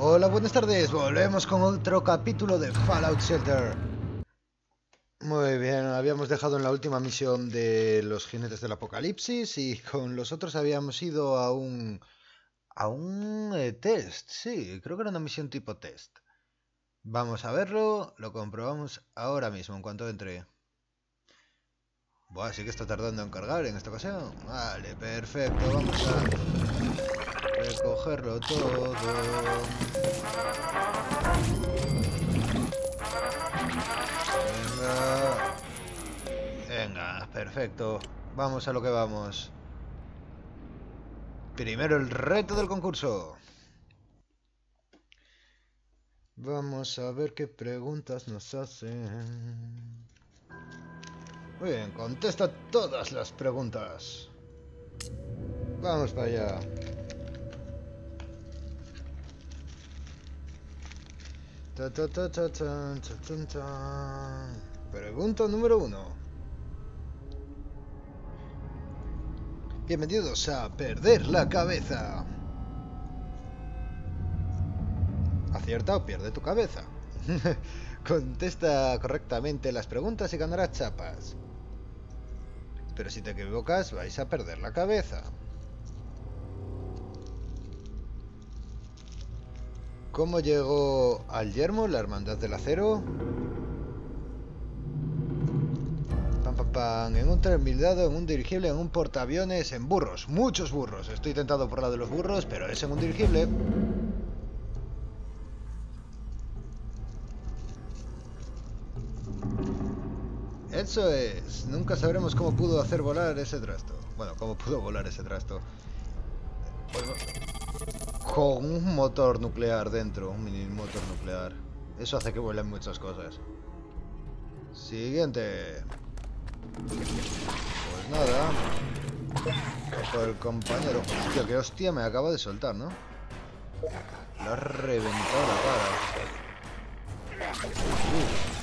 Hola, buenas tardes. Volvemos con otro capítulo de Fallout Shelter. Muy bien, habíamos dejado en la última misión de los jinetes del apocalipsis y con los otros habíamos ido a un... a un eh, test. Sí, creo que era una misión tipo test. Vamos a verlo, lo comprobamos ahora mismo en cuanto entre. Buah, sí que está tardando en cargar en esta ocasión. Vale, perfecto, vamos a recogerlo todo. Venga. Venga, perfecto. Vamos a lo que vamos. Primero el reto del concurso. Vamos a ver qué preguntas nos hacen. Muy bien, contesta todas las preguntas. Vamos para allá. Ta, ta, ta, ta, ta, ta, ta, ta. Pregunta número uno. Bienvenidos a Perder la Cabeza. Acierta o pierde tu cabeza. Contesta correctamente las preguntas y ganarás chapas. Pero si te equivocas, vais a perder la cabeza. ¿Cómo llegó al yermo la Hermandad del Acero? Pam, pam, pam. En un tren en un dirigible, en un portaaviones, en burros. Muchos burros. Estoy tentado por la de los burros, pero es en un dirigible. Eso es. Nunca sabremos cómo pudo hacer volar ese trasto. Bueno, cómo pudo volar ese trasto. Con un motor nuclear dentro, un mini motor nuclear. Eso hace que vuelen muchas cosas. Siguiente. Pues nada. Por el compañero. Hostia, qué hostia me acaba de soltar, ¿no? Lo ha reventado la cara. Uf.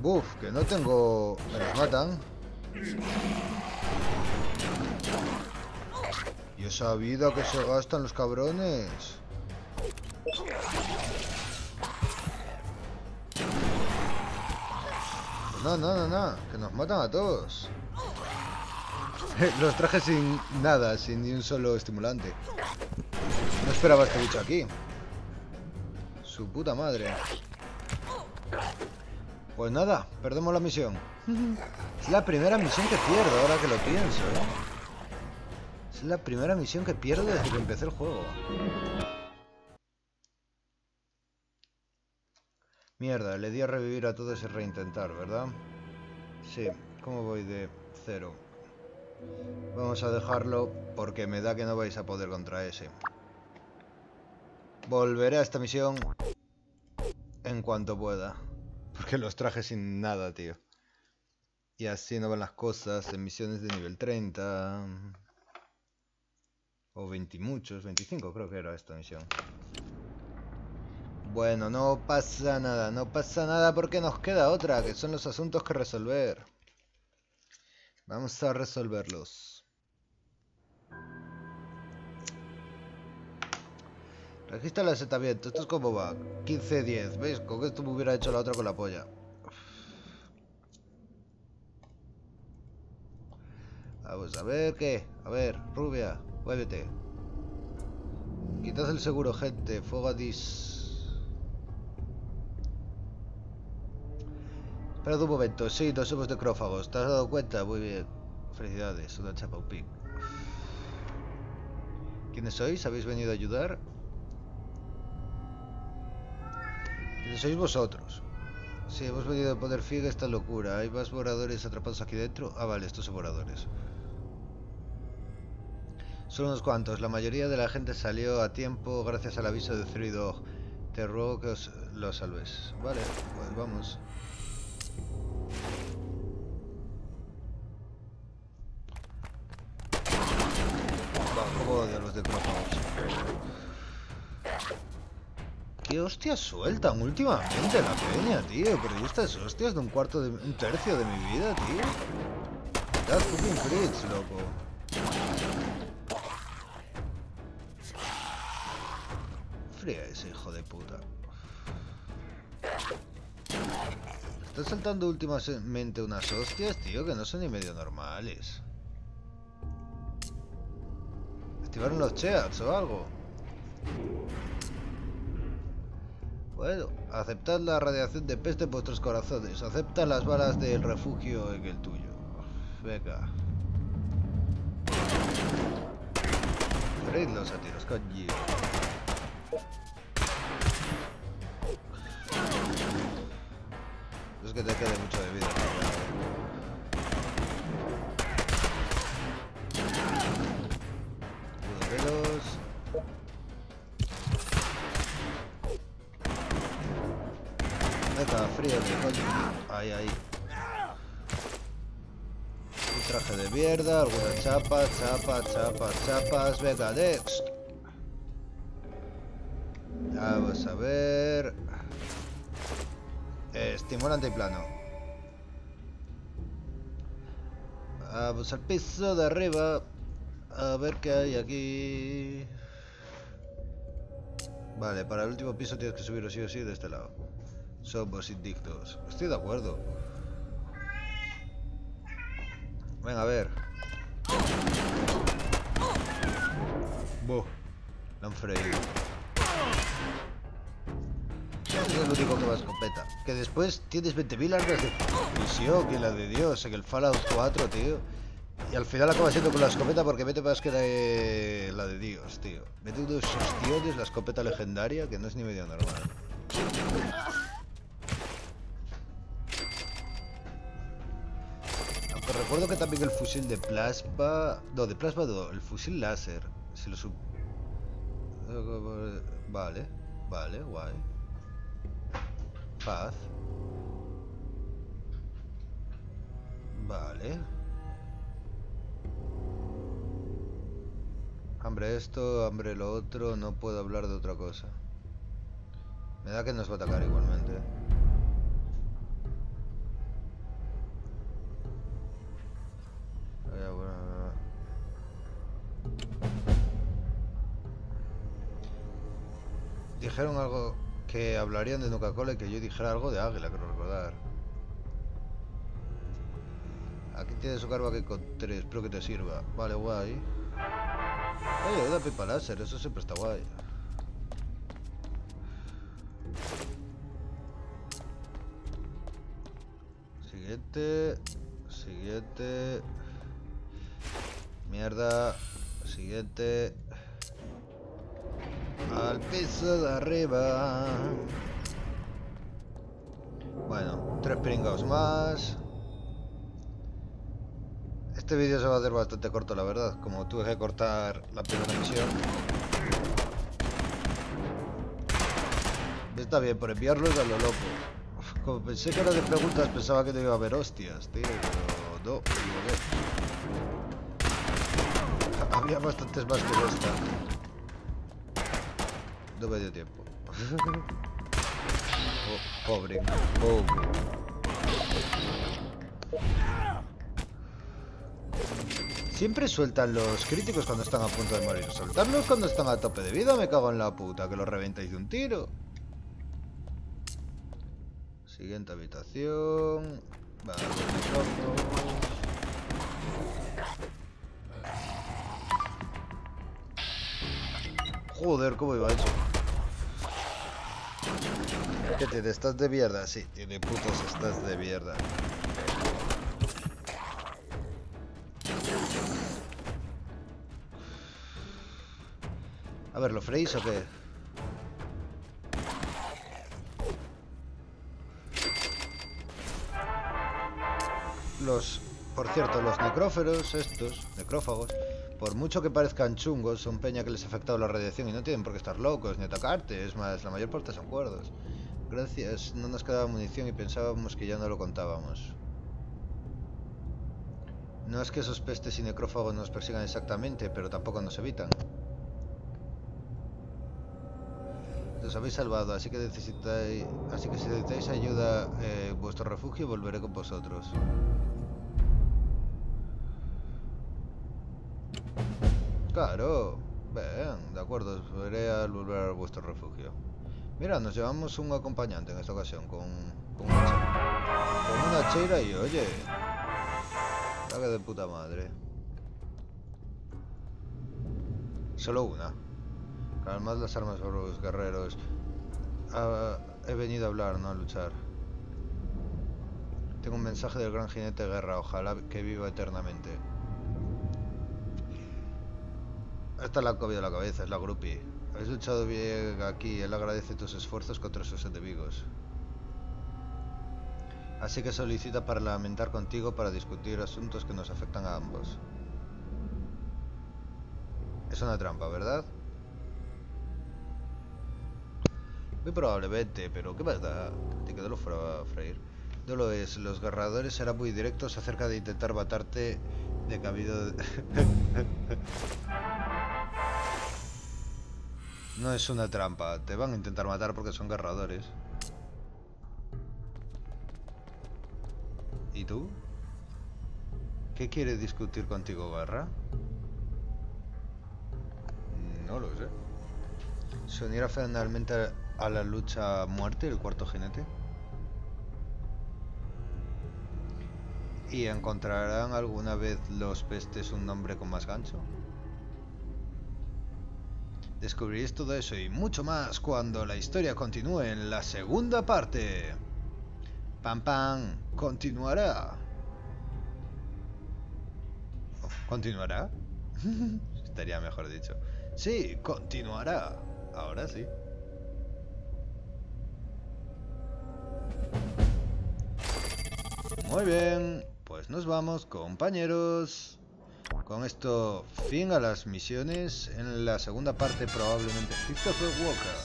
Buf, que no tengo... Me las matan. Y esa vida que se gastan los cabrones. No, no, no, no. Que nos matan a todos. los traje sin nada, sin ni un solo estimulante. No esperaba este bicho aquí. Su puta madre. Pues nada, perdemos la misión. Es la primera misión que pierdo, ahora que lo pienso. ¿eh? Es la primera misión que pierdo desde que empecé el juego. Mierda, le di a revivir a todos y reintentar, ¿verdad? Sí, ¿cómo voy de cero? Vamos a dejarlo porque me da que no vais a poder contra ese. Volveré a esta misión en cuanto pueda. Porque los traje sin nada, tío. Y así no van las cosas en misiones de nivel 30. O 20 muchos, 25 creo que era esta misión. Bueno, no pasa nada, no pasa nada porque nos queda otra, que son los asuntos que resolver. Vamos a resolverlos. Registra el asentamiento, esto es como va. 15-10, ¿veis? Con esto me hubiera hecho la otra con la polla. Vamos a ver qué. A ver, rubia, muévete. Quitad el seguro, gente. Fuego a dis. Espera un momento. Sí, no somos necrófagos. ¿Te has dado cuenta? Muy bien. Felicidades. Una chapa, un pic. ¿Quiénes sois? ¿Habéis venido a ayudar? Sois vosotros? Sí, hemos venido a poner fin a esta locura. ¿Hay más moradores atrapados aquí dentro? Ah, vale, estos son. Son unos cuantos. La mayoría de la gente salió a tiempo gracias al aviso de Three Dog. Te ruego que os lo salves. Vale, pues vamos. Va, cómo odio a los. qué hostias sueltan últimamente la peña, tío. Pero estas hostias de un cuarto de... un tercio de mi vida, tío. That fucking crits, loco. Fría ese hijo de puta. Está saltando últimamente unas hostias, tío, que no son ni medio normales. ¿Activaron los cheats o algo? Bueno, aceptad la radiación de peste en vuestros corazones. Acepta las balas del refugio en el tuyo. Venga. Freidlos a tiros, coño. Es que te quede mucho de vida. Velos. Venga, frío, coño. Ahí, ahí. Un traje de mierda, alguna chapa, chapa, chapas, chapas. Venga, next. Vamos a ver. Estimulante y plano. Vamos al piso de arriba. A ver qué hay aquí. Vale, para el último piso tienes que subir sí o sí de este lado. Somos indictos. Estoy de acuerdo. Venga, a ver. Buh. La han freído. es el único que va a escopeta. Que después tienes 20.000 armas de misión, que la de Dios, en el Fallout 4, tío. Y al final acaba siendo con la escopeta porque mete más que la de, la de Dios, tío. Mete unos ostiones la escopeta legendaria que no es ni medio normal. Recuerdo que también el fusil de plasma... No, de plasma no, el fusil láser. Si lo sub... Vale, vale, guay. Paz. Vale. Hambre esto, hambre lo otro, no puedo hablar de otra cosa. Me da que nos va a atacar igualmente. Dijeron algo que hablarían de Nuka-Cola y que yo dijera algo de Águila, creo recordar. Aquí tienes su carva que con tres, espero que te sirva. Vale, guay. Oye, da pipa láser, eso siempre está guay. Siguiente. Siguiente. Mierda. Siguiente. Al piso de arriba. Bueno, tres pringados más. Este vídeo se va a hacer bastante corto, la verdad. Como tuve que cortar la primera misión. Está bien, por enviarlos a lo loco. Como pensé que era de preguntas, pensaba que no a haber hostias, tío. Pero no, Había bastantes más que esta. No me dio tiempo. pobre. Pobre. Siempre sueltan los críticos cuando están a punto de morir. Soltarlos cuando están a tope de vida, me cago en la puta, que los reventáis de un tiro. Siguiente habitación. Vale, Joder, ¿cómo iba eso? ¿Qué tiene? ¿Estás de mierda? Sí, tiene putos estás de mierda. A ver, ¿lo freís o qué? Los... Por cierto, los necróferos estos, necrófagos, por mucho que parezcan chungos, son peña que les ha afectado la radiación y no tienen por qué estar locos ni atacarte. Es más, la mayor parte son cuerdos. Gracias, no nos quedaba munición y pensábamos que ya no lo contábamos. No es que esos pestes y necrófagos nos persigan exactamente, pero tampoco nos evitan. Los habéis salvado, así que necesitáis, así que si necesitáis ayuda en vuestro refugio, volveré con vosotros. Claro. Bien, de acuerdo, os veré al volver a vuestro refugio. Mira, nos llevamos un acompañante en esta ocasión, con, con una cheira. Con una cheira y oye... Que de puta madre. Solo una. Calmad las armas por los guerreros. Ah, he venido a hablar, no a luchar. Tengo un mensaje del gran jinete de guerra, ojalá que viva eternamente. Esta la ha comido la cabeza, es la grupi. Has luchado bien aquí, él agradece tus esfuerzos contra sus enemigos. Así que solicita parlamentar contigo para discutir asuntos que nos afectan a ambos. Es una trampa, ¿verdad? Muy probablemente, pero ¿qué pasa? Te quedó lo Freyr. No lo es, los guerradores serán muy directos acerca de intentar matarte de cabido... no es una trampa, te van a intentar matar porque son guerradores. ¿Y tú? ¿Qué quiere discutir contigo, Garra? No lo sé. ¿Se unirá finalmente a la lucha muerte el cuarto jinete? ¿Y encontrarán alguna vez los pestes un nombre con más gancho? Descubriréis todo eso y mucho más cuando la historia continúe en la segunda parte. Pam pam, continuará. ¿Continuará? Estaría mejor dicho. Sí, continuará. Ahora sí. Muy bien, pues nos vamos, compañeros. Con esto, fin a las misiones. En la segunda parte probablemente Christopher Walker.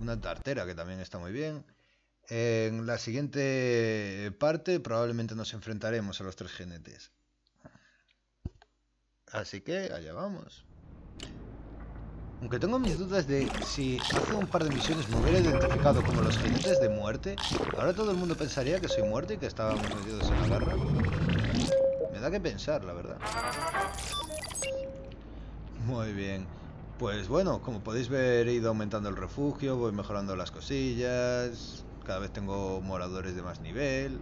Una tartera que también está muy bien. En la siguiente parte probablemente nos enfrentaremos a los tres jinetes. Así que allá vamos. Aunque tengo mis dudas de si hace un par de misiones me hubiera identificado como los jinetes de muerte, ahora todo el mundo pensaría que soy muerte y que estábamos metidos en la guerra. Da que pensar, la verdad. Muy bien. Pues bueno, como podéis ver he ido aumentando el refugio, voy mejorando las cosillas, cada vez tengo moradores de más nivel.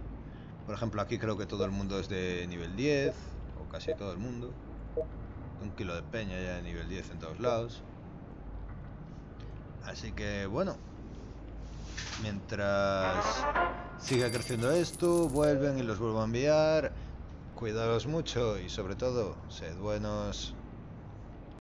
Por ejemplo, aquí creo que todo el mundo es de nivel 10, o casi todo el mundo. Un kilo de peña ya de nivel 10 en todos lados. Así que bueno, mientras siga creciendo esto, vuelven y los vuelvo a enviar. Cuidados mucho y sobre todo, sed buenos.